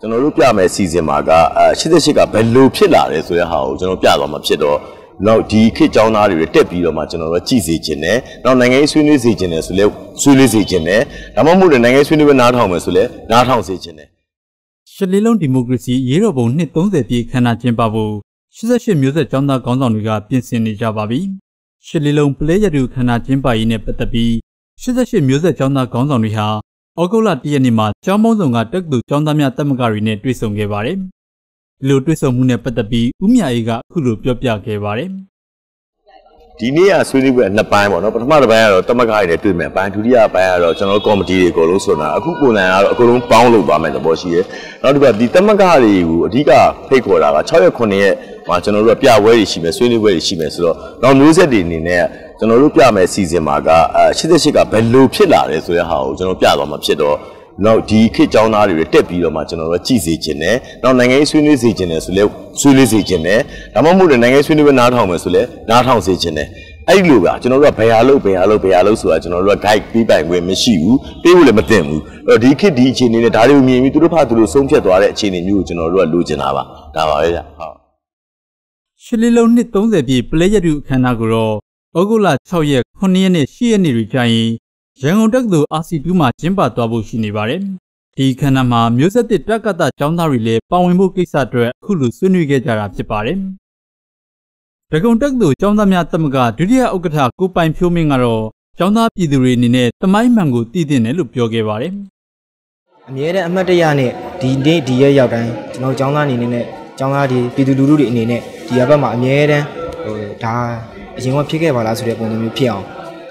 ကျွန်တော်တို့ပြမယ်စီစဉ်မှာကအဲ88ကဘယ်လိုဖြစ်လာလဲဆိုတဲ့ဟာကိုကျွန်တော်ပြသွားမှာဖြစ်တော့နောက်ဒီခေတ်ကျောင်းသားတွေတက်ပြီးတော့မှကျွန်တော်တို့ကြည်စေခြင်းနဲ့နောက်နိုင်ငံရေးဆွေးနွေးစေခြင်းနဲ့ဆိုလဲဆွေးနွေးစေခြင်းနဲ့ဒါမှမဟုတ်လည်းနိုင်ငံရေးဆွေးနွေးပဲနားထောင်မယ်ဆိုလဲနားထောင်စေခြင်းနဲ့ရှစ်လေးလုံးဒီမိုကရေစီရေးတော်ပုံနှစ်30ပြည့်ခမ်းနားကျင်းပဖို့88မျိုးဆက်ကျောင်းသားခေါင်းဆောင်တွေကပြင်ဆင်နေကြပါပြီ။ရှစ်လေးလုံးပလဲရတူခမ်းနားကျင်းပရေးနဲ့ပတ်သက်ပြီး88မျိုးဆက်ကျောင်းသားခေါင်းဆောင်တွေဟာ ဩဂုတ်လ1ရက်နေ့မှာကျောင်းမုံဆောင်ကတက်သူကျောင်းသားများတက်မကတွေနဲ့တွေ့ဆုံခဲ့ပါတယ်။ဒီလိုတွေ့ဆုံမှုနဲ့ပတ်သက်ပြီးဦးမြအေးကအခုလိုပြောပြခဲ့ပါတယ်။ဒီနေ့ကဆွေးနွေးပွဲနှစ်ပိုင်းပေါ့နော်ပထမတစ်ပိုင်းကတော့တမကရည်နဲ့တွေ့မယ်အပိုင်းဒုတိယပိုင်းကတော့ကျွန်တော်တို့ကော်မတီတွေအကုန်လုံးဆိုတာအခုပုံစံကတော့အကုန်လုံးပေါင်းလုပ်သွားမယ်သဘောရှိရဲနောက်တစ်ခါဒီတမကတွေကိုအဓိကဖိတ်ခေါ်တာက6ရက်9ရက်မှာကျွန်တော်တို့ကပြပွဲတွေရှိမယ်ဆွေးနွေးပွဲတွေရှိမယ်ဆိုတော့နောက်မျိုးဆက်တွေအနေနဲ့ ကျွန်တော်တို့ပြမယ်စီစဉ်မှာကအဲ88ကဘယ်လိုဖြစ်လာလဲဆိုတဲ့ဟာကိုကျွန်တော်ပြသွားမှာဖြစ်တော့နောက်ဒီခေတ်ကျောင်းသားတွေတက်ပြီးတော့မှကျွန်တော်တို့ကြည်စေခြင်းနဲ့နောက်နိုင်ငံရေးဆွေးနွေးစေခြင်းနဲ့ဆိုလဲဆွေးနွေးစေခြင်းနဲ့ဒါမှမဟုတ်လည်းနိုင်ငံရေးဆွေးနွေးပဲနားထောင်မယ်ဆိုလဲနားထောင်စေခြင်းနဲ့အဲ့ဒီလိုပါကျွန်တော်တို့ကဘယ်ဟာလုပ်ဘယ်ဟာလုပ်ဘယ်ဟာလုပ်ဆိုတာကျွန်တော်တို့က guide ပြီးပိုင်ခွင့်မရှိဘူးပေးဖို့လည်းမသင့်ဘူးအဲ့တော့ဒီခေတ်ဒီအခြေအနေနဲ့ဒါတွေကိုမြင်ပြီးသူတို့ဖာသူတို့ဆုံးဖြတ်သွားတဲ့အခြေအနေမျိုးကိုကျွန်တော်တို့ကလိုချင်တာပါဒါပါပဲဗျဟုတ်ရှစ်လေးလုံးနှစ်30ပြည့်ပလဲရတူအခမ်းအနားကိုတော့ ဩဂုတ်လ6ရက်9ရက်နဲ့10ရက်နေ့တွေကျရင်ရန်ကုန်တက္ကသိုလ် RC2 မှာကျင်းပသွားဖို့ရှိနေပါတယ်။ဒီအခမ်းအနားမှာမျိုးဆက်သစ်တက္ကသကျောင်းသားတွေလည်းပါဝင်ဖို့ကိစ္စအတွက်အခုလိုဆွေးနွေးခဲ့ကြတာဖြစ်ပါတယ်။ဒဂုံတက္ကသိုလ်ကျောင်းသားများတက်မကဒုတိယဥက္ကဋ္ဌကိုပိုင်ဖြိုးမင်းကတော့ကျောင်းသားပြည်သူတွေအနေနဲ့တမိုင်းမှန်ကိုတည်တင်တယ်လို့ပြောခဲ့ပါတယ်။အမြဲတမ်းအမှတ်တရနဲ့ဒီနေ့ဒီရက်ရောက်တိုင်းကျွန်တော်ကျောင်းသားအနေနဲ့ကျောင်းသားတွေပြည်သူလူထုတွေအနေနဲ့ဒီဘက်မှာအမြဲတမ်းဟိုဒါ အရင်ကဖြစ်ခဲ့ပါလားဆိုတဲ့ပုံစံမျိုးဖြစ်အောင်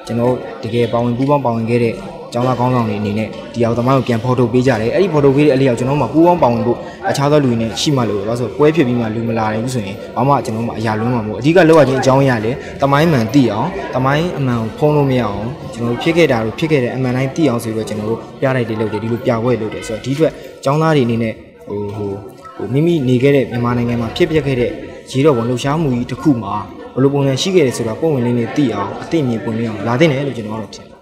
ကျွန်တော်တကယ်ပါဝင်ပူးပေါင်းပါဝင်ခဲ့တဲ့ကျောင်းသားကောင်းဆောင်တွေအနေနဲ့ဒီအောင်သမားကိုပြန်ဖော်ထုတ်ပေးကြတယ်အဲ့ဒီဖော်ထုတ်ပေးတဲ့အလျောက်ကျွန်တော်မှပူးပေါင်းပါဝင်ဖို့အခြားသောလူတွေနဲ့ရှိမှလို့ဘာလို့ဆိုပွဲဖြစ်ပြီးမှလူမလာနိုင်ဘူးဆိုရင်ဘာမှကျွန်တော်မှအရာလွန်းမှာမဟုတ်အဓိကလောက်ရခြင်းအကြောင်းအရာလေတမိုင်းမှန်သိအောင်တမိုင်းအမှန်ကိုဖုံးလို့မရအောင်ကျွန်တော်ဖြစ်ခဲ့တာတွေဖြစ်ခဲ့တဲ့အမှန်တိုင်းသိအောင်ဆိုပြီးတော့ကျွန်တော်တို့ပြလိုက်တယ်လုပ်တယ်ဒီလိုပြပွဲလုပ်တယ်ဆိုတော့ဒီအတွက်ကျောင်းသားတွေအနေနဲ့ဟိုဟိုဟိုမိမိနေခဲ့တဲ့မြန်မာနိုင်ငံမှာဖြစ်ပျက်ခဲ့တဲ့ရေတော်ဝန်လှူရှားမှုကြီးတစ်ခုမှာ ဘယ်လိုပုံစံရှိခဲ့တယ်ဆိုတာပုံဝင်လေးနဲ့သိအောင်အသိအမြင်ပွင့်လင်းအောင်လာတဲ့တယ်လို့ကျွန်တော်ကတော့ထင်တယ်